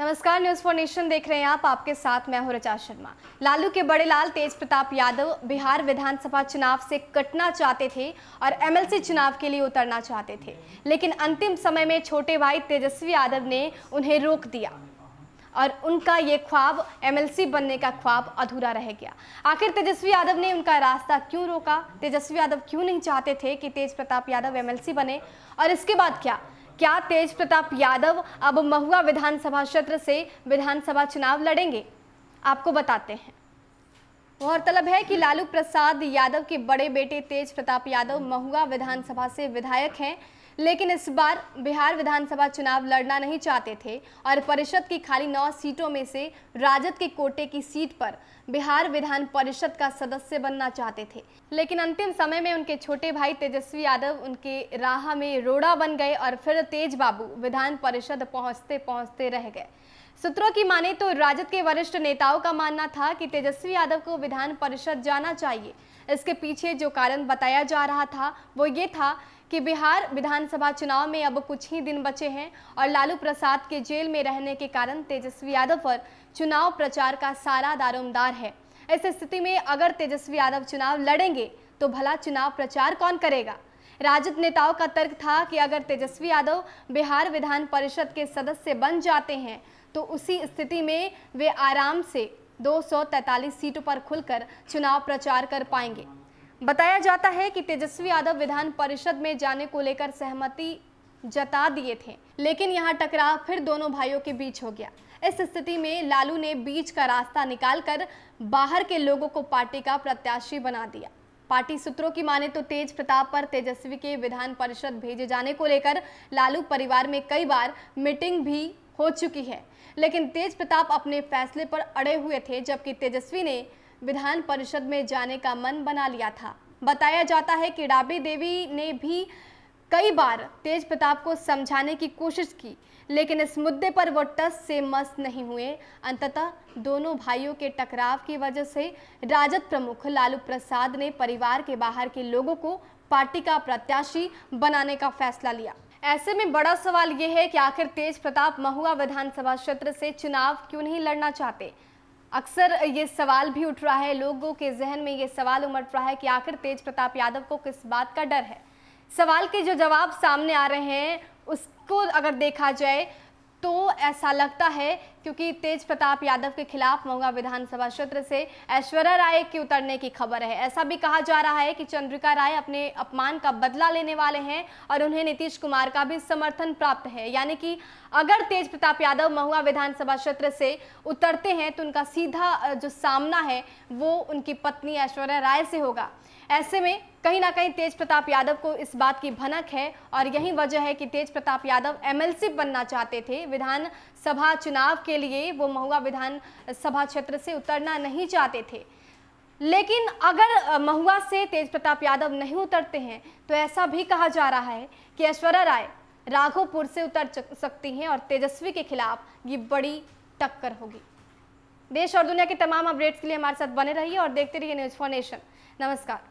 नमस्कार news for nation देख रहे हैं आप। आपके साथ मैं हूँ रचा शर्मा। लालू के बड़े लाल तेज प्रताप यादव बिहार विधानसभा चुनाव से कटना चाहते थे और एमएलसी चुनाव के लिए उतरना चाहते थे। लेकिन अंतिम समय में छोटे भाई तेजस्वी यादव ने उन्हें रोक दिया। और उनका ये ख्वाब एमएलसी बनने का ख्वाब अधूरा रह गया। आखिर तेजस्वी यादव ने उनका रास्ता क्यों रोका? तेजस्वी यादव क्यों नहीं चाहते थे कि तेज प्रताप यादव एमएलसी बने? और इसके बाद क्या? क्या तेज प्रताप यादव अब महुआ विधानसभा क्षेत्र से विधानसभा चुनाव लड़ेंगे? आपको बताते हैं। गौरतलब है कि लालू प्रसाद यादव के बड़े बेटे तेज प्रताप यादव महुआ विधानसभा से विधायक हैं, लेकिन इस बार बिहार विधानसभा चुनाव लड़ना नहीं चाहते थे और परिषद की खाली नौ सीटों में से राजद के कोटे की सीट पर बिहार विधान परिषद का सदस्य बनना चाहते थे। लेकिन अंतिम समय में उनके छोटे भाई तेजस्वी यादव उनके राह में रोड़ा बन गए और फिर तेज बाबू विधान परिषद पहुँचते पहुँचते रह गए। सूत्रों की माने तो राजद के वरिष्ठ नेताओं का मानना था कि तेजस्वी यादव को विधान परिषद जाना चाहिए। इसके पीछे जो कारण बताया जा रहा था, वो ये था कि बिहार विधानसभा चुनाव में अब कुछ ही दिन बचे हैं और लालू प्रसाद के जेल में रहने के कारण तेजस्वी यादव पर चुनाव प्रचार का सारा दारोमदार है। इस स्थिति में अगर तेजस्वी यादव चुनाव लड़ेंगे तो भला चुनाव प्रचार कौन करेगा? राजद नेताओं का तर्क था कि अगर तेजस्वी यादव बिहार विधान परिषद के सदस्य बन जाते हैं तो उसी स्थिति में वे आराम से 243 सीटों पर खुलकर चुनाव प्रचार कर पाएँगे। बताया जाता है कि तेजस्वी यादव विधान परिषद में जाने को लेकर सहमति जता दिए थे, लेकिन यहाँ टकराव फिर दोनों भाइयों के बीच हो गया। इस स्थिति में लालू ने बीच का रास्ता निकालकर बाहर के लोगों को पार्टी का प्रत्याशी बना दिया। पार्टी सूत्रों की माने तो तेज प्रताप पर तेजस्वी के विधान परिषद भेजे जाने को लेकर लालू परिवार में कई बार मीटिंग भी हो चुकी है। लेकिन तेज प्रताप अपने फैसले पर अड़े हुए थे, जबकि तेजस्वी ने विधान परिषद में जाने का मन बना लिया था। बताया जाता है कि राबड़ी देवी ने भी कई बार तेज प्रताप को समझाने की कोशिश की, लेकिन इस मुद्दे पर वो टस से मस्त नहीं हुए। अंततः दोनों भाइयों के टकराव की वजह से राजद प्रमुख लालू प्रसाद ने परिवार के बाहर के लोगों को पार्टी का प्रत्याशी बनाने का फैसला लिया। ऐसे में बड़ा सवाल यह है कि आखिर तेज प्रताप महुआ विधानसभा क्षेत्र से चुनाव क्यों नहीं लड़ना चाहते? अक्सर ये सवाल भी उठ रहा है, लोगों के जहन में ये सवाल उमड़ रहा है कि आखिर तेज प्रताप यादव को किस बात का डर है? सवाल के जो जवाब सामने आ रहे हैं, उसको अगर देखा जाए तो ऐसा लगता है क्योंकि तेज प्रताप यादव के खिलाफ महुआ विधानसभा क्षेत्र से ऐश्वर्या राय के उतरने की खबर है। ऐसा भी कहा जा रहा है कि चंद्रिका राय अपने अपमान का बदला लेने वाले हैं और उन्हें नीतीश कुमार का भी समर्थन प्राप्त है। यानी कि अगर तेज प्रताप यादव महुआ विधानसभा क्षेत्र से उतरते हैं तो उनका सीधा जो सामना है वो उनकी पत्नी ऐश्वर्या राय से होगा। ऐसे में कहीं ना कहीं तेज प्रताप यादव को इस बात की भनक है और यही वजह है कि तेज प्रताप यादव एमएलसी बनना चाहते थे। विधानसभा चुनाव के लिए वो महुआ विधानसभा क्षेत्र से उतरना नहीं चाहते थे। लेकिन अगर महुआ से तेज प्रताप यादव नहीं उतरते हैं तो ऐसा भी कहा जा रहा है कि ऐश्वर्या राय राघोपुर से उतर सकती हैं और तेजस्वी के खिलाफ ये बड़ी टक्कर होगी। देश और दुनिया के तमाम अपडेट्स के लिए हमारे साथ बने रहिए और देखते रहिए न्यूज़ फॉर नेशन नमस्कार।